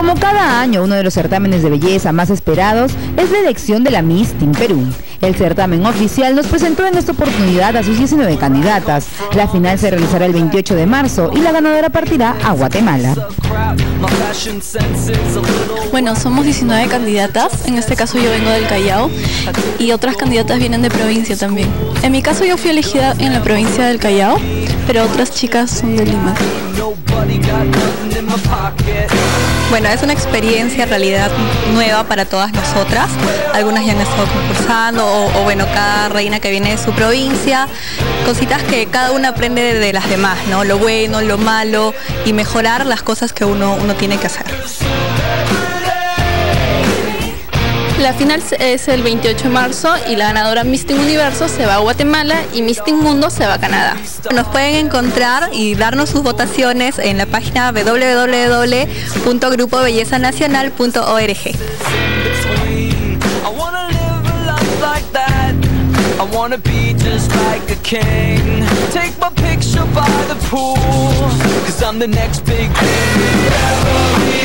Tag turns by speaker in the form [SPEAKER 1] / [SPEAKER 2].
[SPEAKER 1] Como cada año, uno de los certámenes de belleza más esperados es la elección de la Miss Team Perú. El certamen oficial nos presentó en esta oportunidad a sus 19 candidatas. La final se realizará el 28 de marzo y la ganadora partirá a Guatemala.
[SPEAKER 2] Bueno, somos 19 candidatas, en este caso yo vengo del Callao y otras candidatas vienen de provincia también. En mi caso yo fui elegida en la provincia del Callao, pero otras chicas son de Lima.
[SPEAKER 3] Bueno, es una experiencia en realidad nueva para todas nosotras. Algunas ya han estado concursando o, bueno, cada reina que viene de su provincia. Cositas que cada una aprende de las demás, ¿no? Lo bueno, lo malo y mejorar las cosas que uno, uno tiene que hacer.
[SPEAKER 2] La final es el 28 de marzo y la ganadora Misting Universo se va a Guatemala y Misting Mundo se va a Canadá.
[SPEAKER 3] Nos pueden encontrar y darnos sus votaciones en la página www.grupobellezanacional.org. I wanna be just like a king. Take my picture by the pool, cause I'm the next big thing.